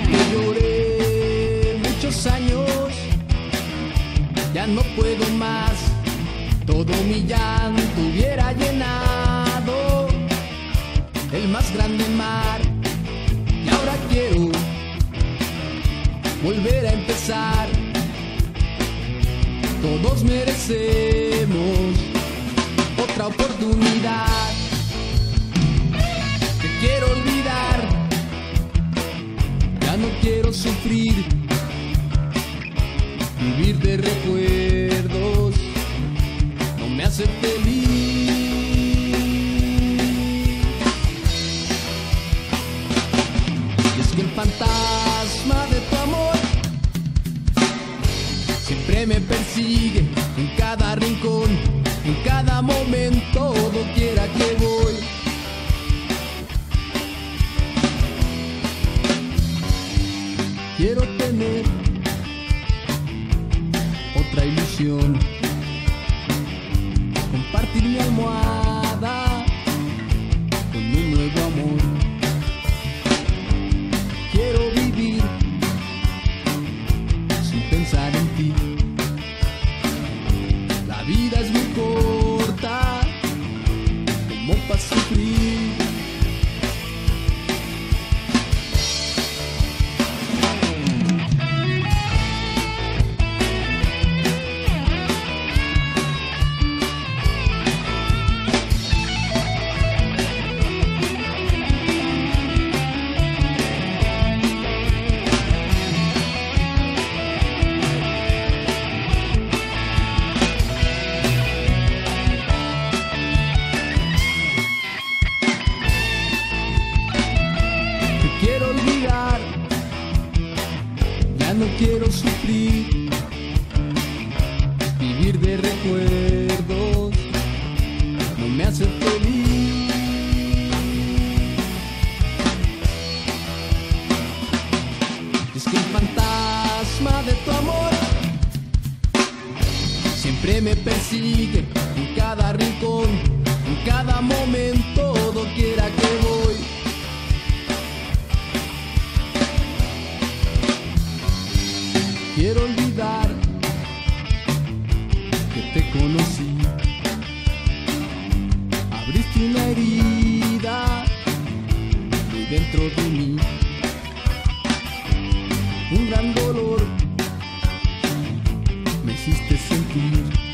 ya lloré muchos años, ya no puedo más, todo mi llanto hubiera llenado el más grande mar. Y ahora quiero volver a empezar, todos merecemos otra oportunidad. Feliz. Es que el fantasma de tu amor siempre me persigue en cada rincón, en cada momento, quiera que voy. Quiero tener otra ilusión, para sufrir. Quiero sufrir. Vivir de recuerdos no me hace feliz. Es que el fantasma de tu amor siempre me persigue en cada rincón, en cada momento, quiera que voy. Quiero olvidar que te conocí. Abriste una herida muy dentro de mí. Un gran dolor me hiciste sentir.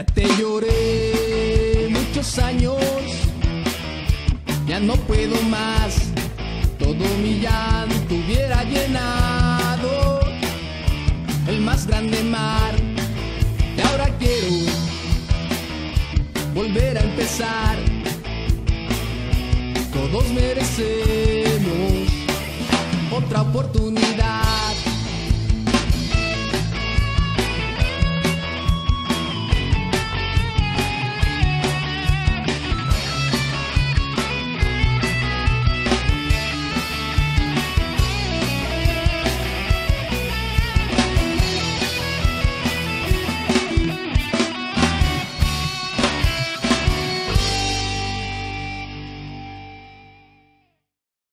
Ya te lloré muchos años, ya no puedo más. Todo mi llanto hubiera llenado el más grande mar. Y ahora quiero volver a empezar. Todos merecemos otra oportunidad.